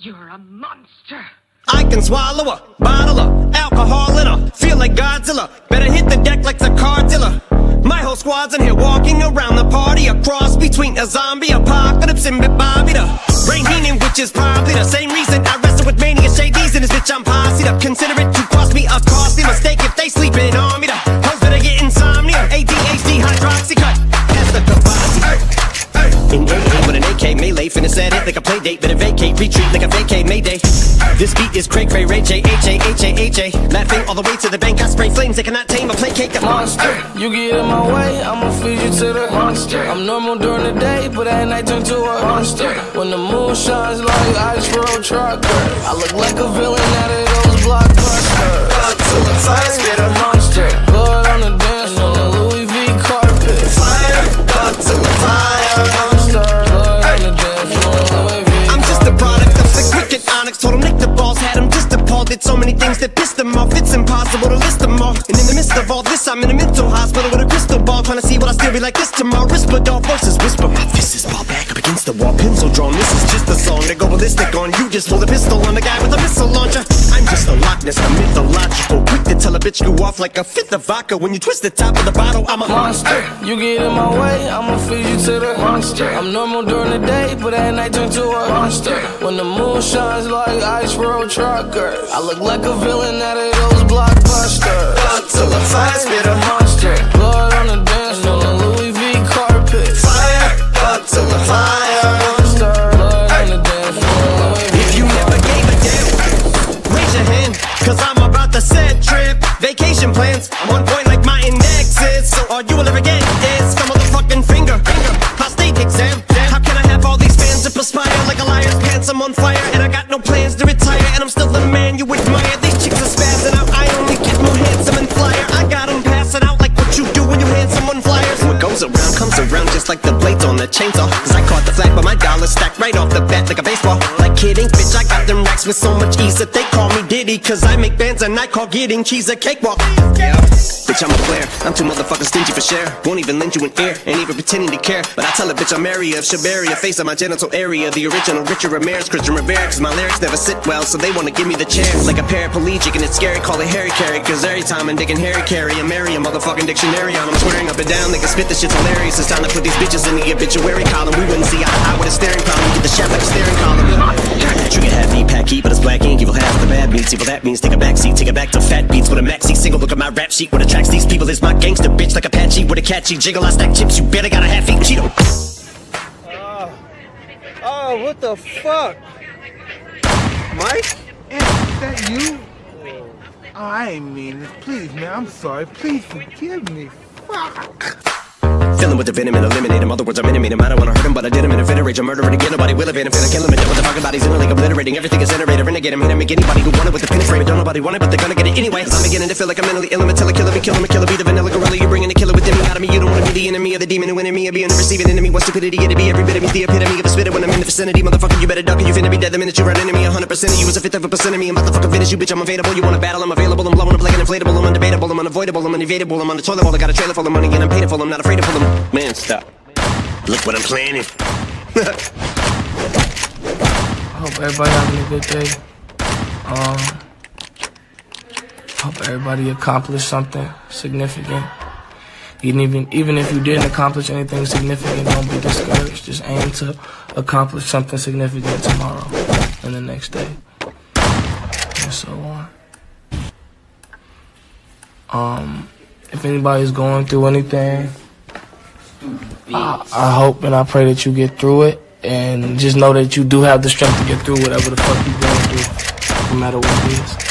You're a monster. I can swallow a bottle of alcohol in her. Feel like Godzilla. Better hit the deck like the car. My whole squad's in here walking around the party. A cross between a zombie apocalypse and Bobby the Brain Heenan, which is probably the same reason I wrestle with mania shades in this bitch. I'm posse up. Consider it to cost me a costly mistake if AA with an AK melee, finna set it like a play date, better vacate, retreat like a vacate Mayday. This beat is cray cray, Ray J, H A, H A, H A. Laughing all the way to the bank, I spray flames, they cannot tame or placate the monster. You get in my way, I'ma feed you to the monster. I'm normal during the day, but at night turn to a monster. When the moon shines like ice road trucker, I look like a villain out of those blockbusters. Up to the fire, spit Told him Nick the balls had him just appalled. Did so many things that pissed him off. It's impossible to list them all. And in the midst of all this, I'm in a mental hospital with a crystal ball. Trying to see what I still be like this tomorrow. Rispadol voices whisper. My fist is ball back up against the wall. Pencil drawn. This is just a song to go ballistic on. You just hold a pistol on the guy with a missile launcher. I'm just a Loch Ness, a mythological. Quick to tell a bitch you off like a fifth of vodka. When you twist the top of the bottle, I'm a monster. You get in my way, I'ma the monster. I'm normal during the day, but at night turn to a monster. When the moon shines like ice road truckers, I look like a villain out of those blockbusters. Up to the fire, spit a monster. Blood on the dance on the Louis V carpet. fire. Up to the fire. Monster. Blood on the dance floor, Louis V If you never gave a damn, raise your hand. Cause I'm about to set trip. Vacation plans, I'm on point like my index is. So all you will ever get pants? I'm on fire and I got no plans to retire. And I'm still the man you admire. These chicks are spazzing out. I only get more handsome and flyer. I got 'em passing out like what you do when you hand someone flyers. What goes around comes around just like the blades on the chainsaw. Cause I caught the flag, but my dollar stacked right off the bat like a baseball. Like kidding, bitch, I got them racks with so much ease that they call me Diddy. Cause I make bands and I call getting cheese a cakewalk. Yeah. Bitch, I'm a player. I'm too motherfucking stingy for share. Won't even lend you an ear, ain't even pretending to care. But I tell a bitch I'm area of Shabaria, face of my genital area. The original Richard Ramirez, Christian Rivera. Cause my lyrics never sit well, so they wanna give me the chance. Like a paraplegic, and it's scary, call it Harry Carry. Cause every time I'm digging Harry Carry, I marry a motherfucking dictionary on 'em. Swearing up and down, they can spit this shit's hilarious. It's time to put these bitches in the obituary column. We wouldn't see eye to eye with a staring problem. Get the shaft like a staring column. Trigger happy, packy, but it's black ink. Evil of the bad meats. Evil that means take a backseat, take it back to fat beats with a maxi single. Look at my rap sheet. What attracts these people is my gangster bitch like Apache with a catchy jiggle. I stack chips. You better got a half eat Cheeto. Uh, oh, what the fuck? Mike? Is that you? Oh, I mean. Please, man, I'm sorry. Please forgive me. Fuck. Filling with the venom and eliminate him. Other words, I'm intimate him. I don't wanna hurt him, but I did him in a fit of rage. I'm murdering again. Nobody will evade him. Finna kill him. And done with the fucking bodies in the lake, obliterating. Everything is iterator. Renegade him. Hit him. Make anybody who want it with the penetrate. Don't nobody want it, but they're gonna get it anyway. I'm beginning to feel like I'm mentally ill. I'm a killer, be killing me, killer, be the vanilla gorilla. You're bringing the killer within me out of me. You don't the enemy of the demon who enemy of being the receiving enemy. What stupidity it'd be every bit of me. The epitome of a spitter when I'm in the vicinity. Motherfucker, you better duck or you finna be dead the minute you run into me. 100% of you is a fifth of a percent of me. I'm about to fucking finish you, bitch. I'm available. You wanna battle? I'm available. I'm blowing up like an inflatable. I'm undebatable. I'm unavoidable. I'm unevadable. I'm on the toilet bowl. I got a trailer full of money and I'm paid for. I'm not afraid to pull them. Man, stop. Look what I'm planning. I hope everybody having a good day. Um, hope everybody accomplished something significant. Even even even if you didn't accomplish anything significant, don't be discouraged. Just aim to accomplish something significant tomorrow and the next day, and so on. Um, if anybody's going through anything, I, I hope and I pray that you get through it, and just know that you do have the strength to get through whatever the fuck you're going through, no matter what it is.